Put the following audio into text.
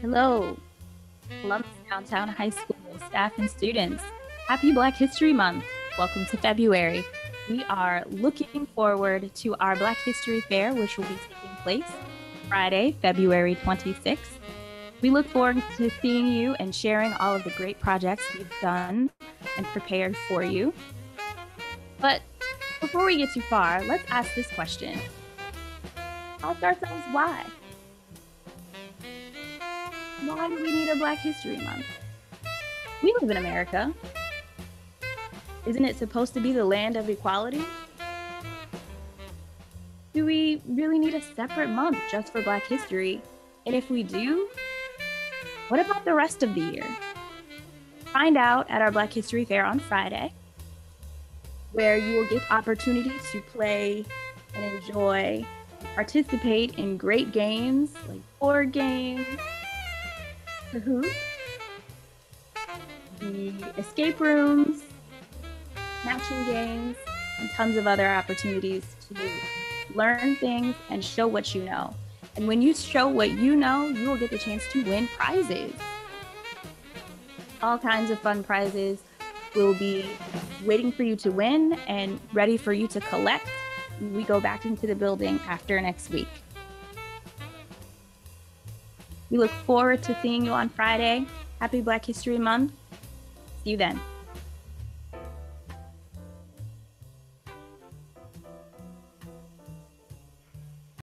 Hello, Columbus Downtown High School staff and students. Happy Black History Month. Welcome to February. We are looking forward to our Black History Fair, which will be taking place Friday, February 26th. We look forward to seeing you and sharing all of the great projects we've done and prepared for you. But before we get too far, let's ask this question. Ask ourselves why. Why do we need a Black History Month? We live in America. Isn't it supposed to be the land of equality? Do we really need a separate month just for Black history? And if we do, what about the rest of the year? Find out at our Black History Fair on Friday, where you will get opportunity to play and enjoy, participate in great games like board games, Kahoot, the escape rooms, matching games, and tons of other opportunities to learn things and show what you know. And when you show what you know, you will get the chance to win prizes. All kinds of fun prizes will be waiting for you to win and ready for you to collect. We go back into the building after next week. We look forward to seeing you on Friday. Happy Black History Month. See you then.